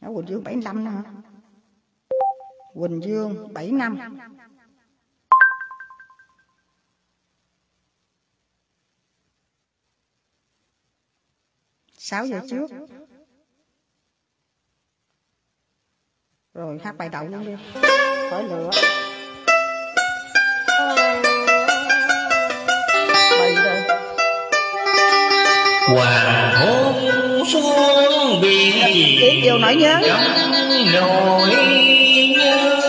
Đó, Quỳnh Dương 75 nữa hả Quỳnh Dương 7 năm. Sáu giờ trước. Rồi hát bài đậu luôn đi. Khỏi lửa. Bày đây hoàng xuống biển Tiếng chiều nổi nhớ. Nỗi nhớ.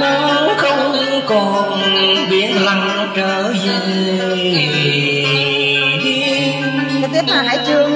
Nắng không còn biển lặng trở về. Cái tiếp là hải trương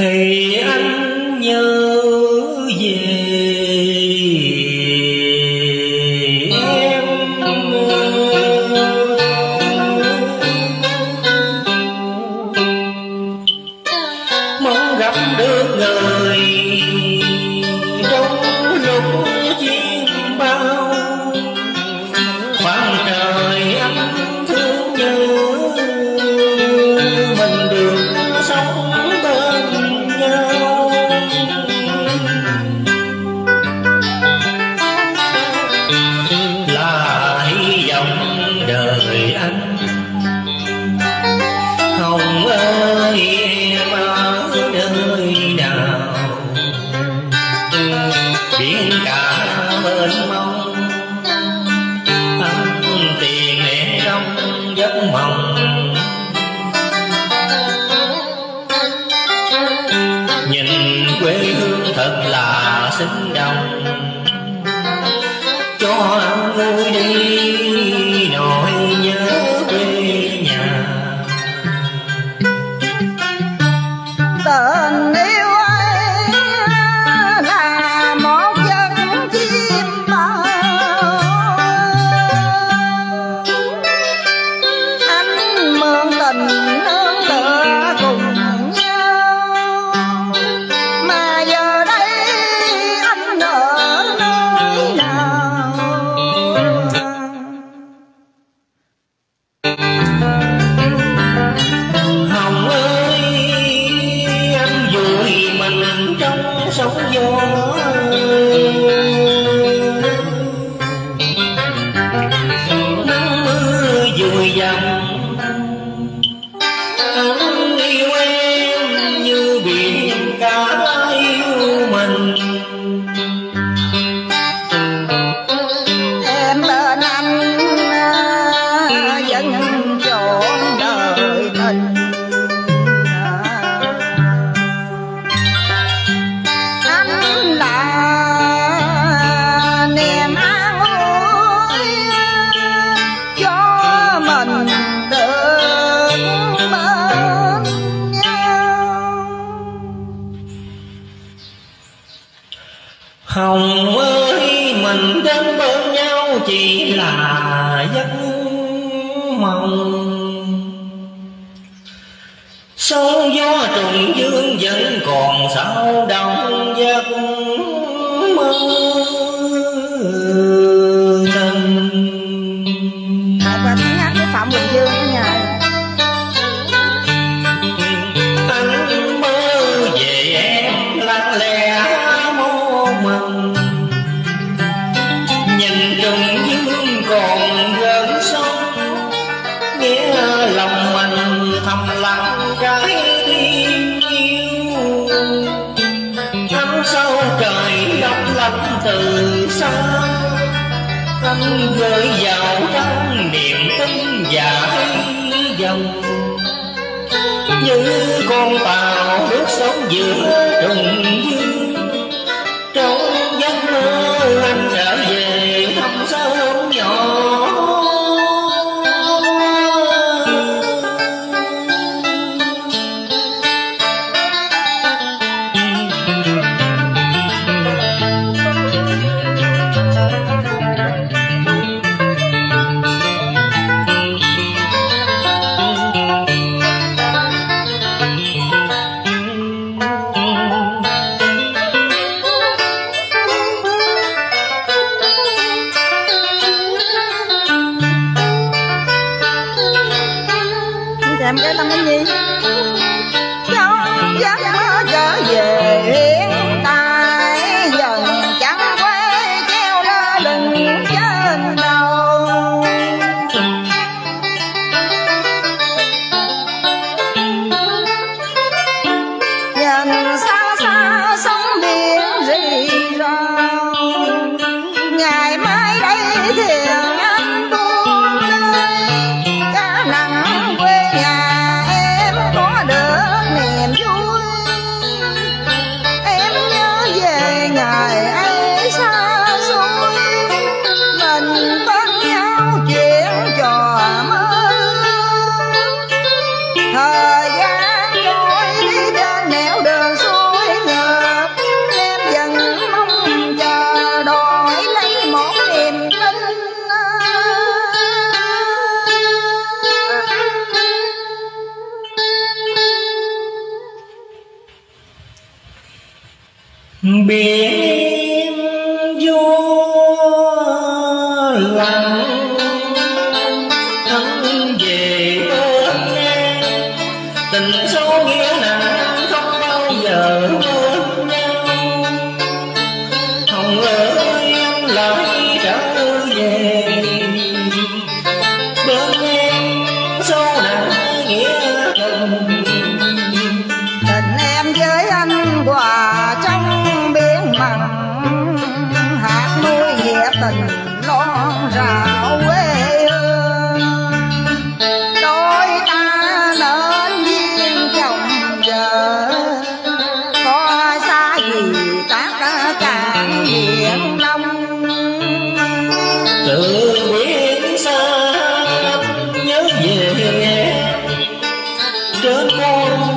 thì anh nhớ về. Em mong gặp được người trong lúc đời anh. Hồng ơi, em ở nơi nào? Biển cả bên mong anh tìm em trong giấc mộng. Nhìn quê hương thật là xinh đồng cho anh vui đi chỉ là giấc mộng. Sóng gió trùng dương vẫn còn sao đông giấc mơ. Nhìn trùng dương còn gần sông nghe lòng mình thầm lặng cái tim yêu. Thắm sâu trời lấp lạnh từ xa. Anh gửi vào trong niềm tin và dòng như con tàu nước sống giữa trùng dương làm cái tâm cái gì? Dạ dạ biển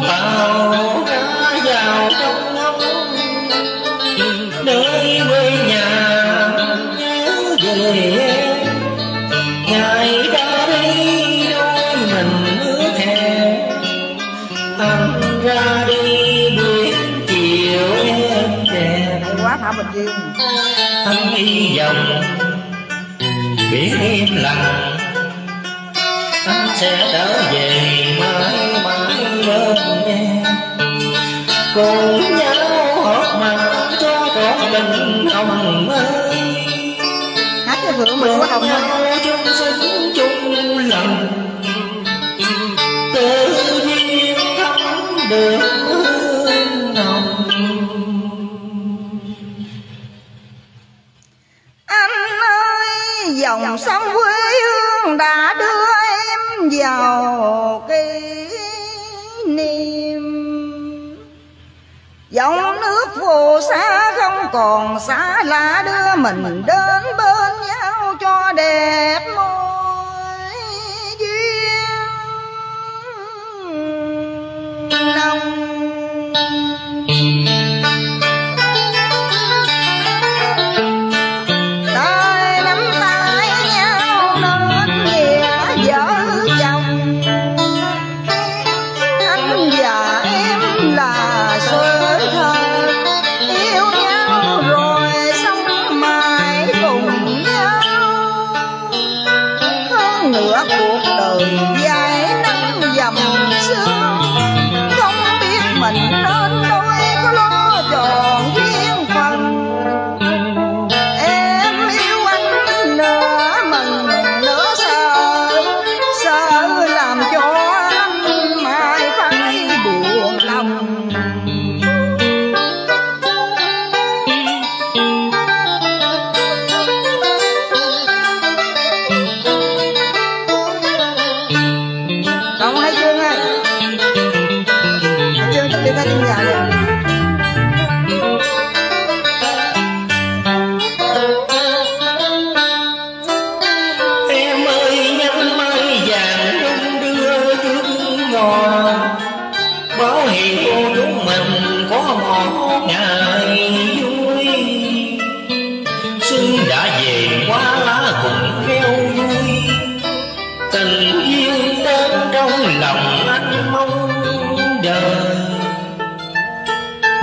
bào đã vào trong ngóng nơi quê nhà nhớ về ngày đã thấy đôi mình ước thề ăn ra đi buổi chiều em đẹp quá thảo bình dương đi vòng biển im lặng anh sẽ trở về mai cùng nhau hót mặn cho con đình hồng ơi hát cho vừa mình của ông ơi chung sinh nước phù sa không còn, xa lạ đưa mình đến bên nhau cho đẹp môi.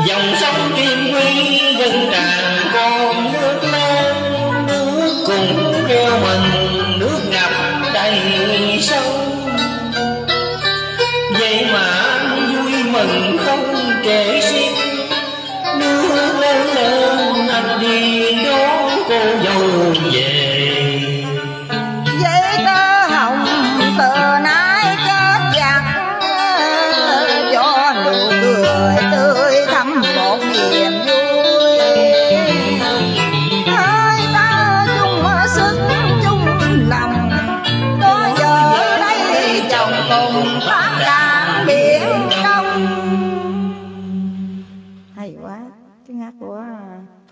dòng sông kim quy dân tràn con nước lên nước cùng kêu mình nước ngập đầy sông.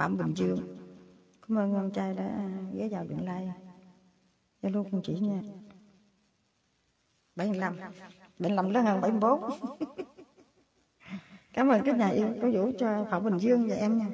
Phạm bình dương cảm ơn con trai đã à, ghé vào điện lai. Zalo con chỉ nha. 75 75 lớn hơn 74 Cảm ơn các nhà yêu cổ vũ cho Phạm Bình Dương và em nha.